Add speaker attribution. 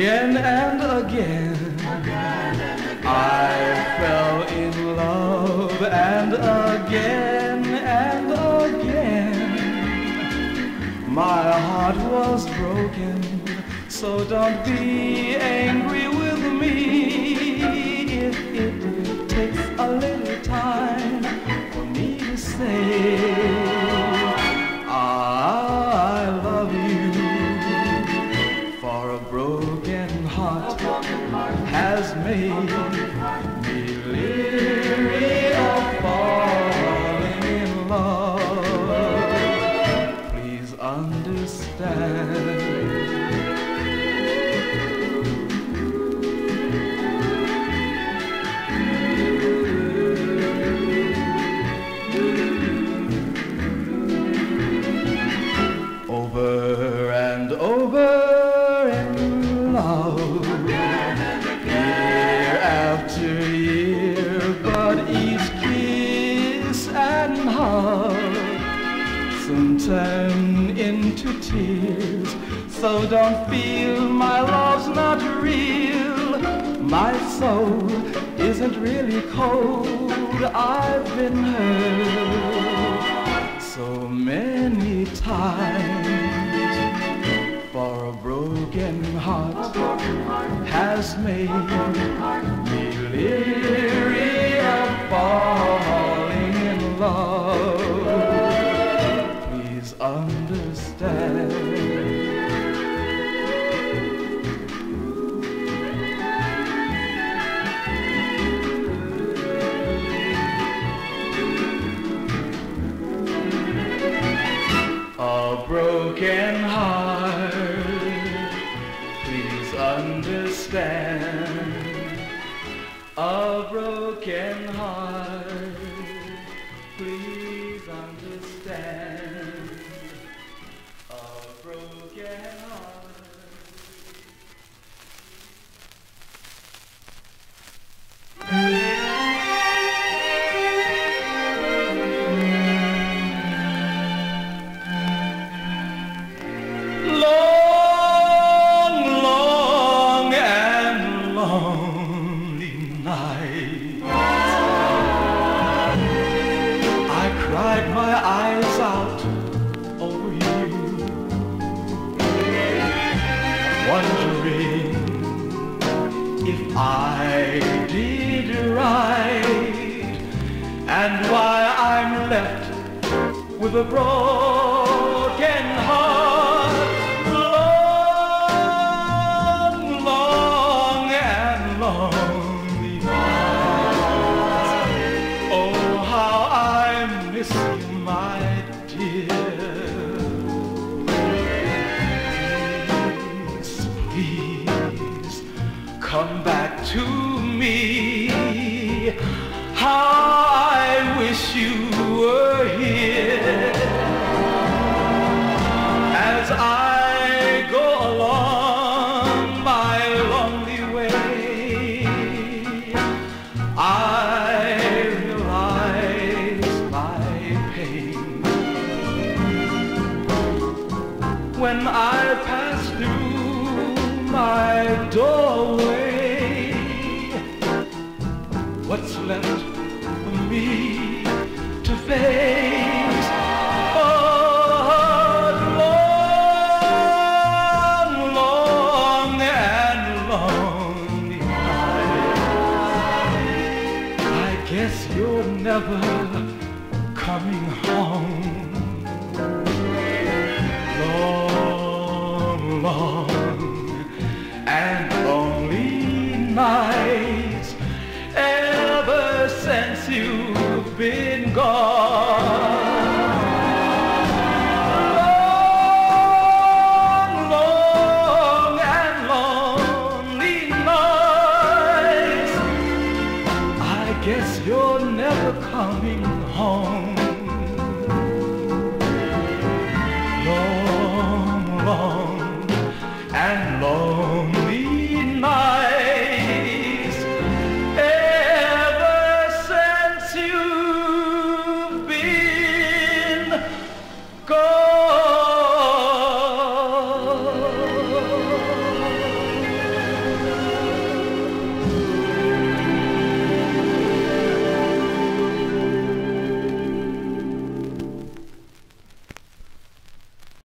Speaker 1: again and again. I fell in love and again and again. My heart was broken, so don't be angry with me. Has made me leery of falling in love. Please understand. over and over in love, soon turn into tears. So don't feel my love's not real. My soul isn't really cold. I've been hurt so many times. For a broken heart has made me leery of understand. A broken heart, please understand. A broken heart, wondering if I did right and why I'm left with a broken come back to me. How I wish you were here as I go along my lonely way. I realize my pain when I pass through my doorway. What's left for me to face? Oh, long, long and. I guess you're never coming home. guess you're never coming home. Long, long.